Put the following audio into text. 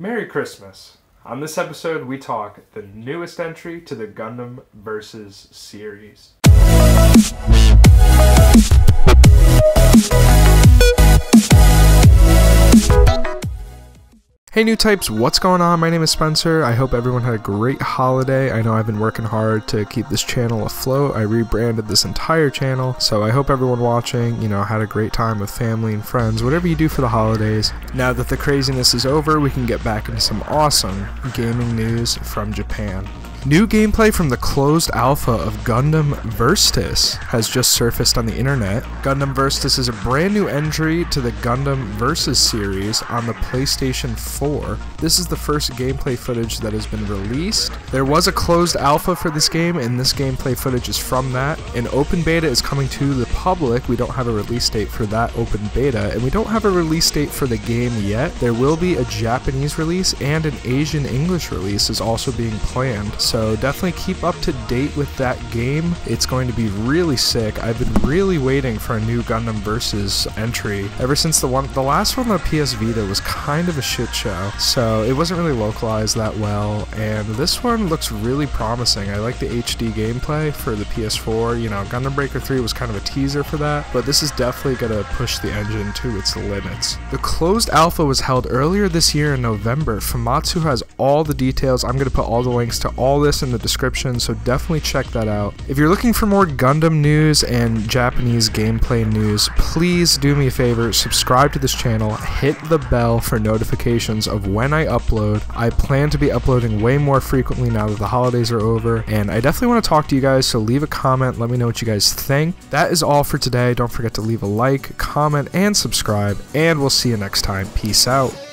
Merry Christmas. On this episode, we talk the newest entry to the Gundam Versus series. Hey new types, what's going on? My name is Spencer. I hope everyone had a great holiday. I know I've been working hard to keep this channel afloat. I rebranded this entire channel, so I hope everyone watching, you know, had a great time with family and friends, whatever you do for the holidays. Now that the craziness is over, we can get back into some awesome gaming news from Japan. New gameplay from the closed alpha of Gundam Versus has just surfaced on the internet. Gundam Versus is a brand new entry to the Gundam Versus series on the PlayStation 4. This is the first gameplay footage that has been released. There was a closed alpha for this game, and this gameplay footage is from that. An open beta is coming to the public. We don't have a release date for that open beta, and we don't have a release date for the game yet. There will be a Japanese release and an Asian English release is also being planned so definitely keep up to date with that game. It's going to be really sick. I've been really waiting for a new Gundam Versus entry ever since the one, the last one on PS Vita was kind of a shit show, so it wasn't really localized that well. And this one looks really promising. I like the HD gameplay for the PS4. You know, Gundam Breaker 3 was kind of a teaser for that, but this is definitely gonna push the engine to its limits. The closed alpha was held earlier this year in November. Famitsu has all the details. I'm gonna put all the links to all this in the description, so definitely check that out. If you're looking for more Gundam news and Japanese gameplay news, please do me a favor, subscribe to this channel, hit the bell for notifications of when I upload. I plan to be uploading way more frequently now that the holidays are over, and I definitely want to talk to you guys, so leave a comment, let me know what you guys think. That is all for today. Don't forget to leave a like, comment, and subscribe, and we'll see you next time. Peace out.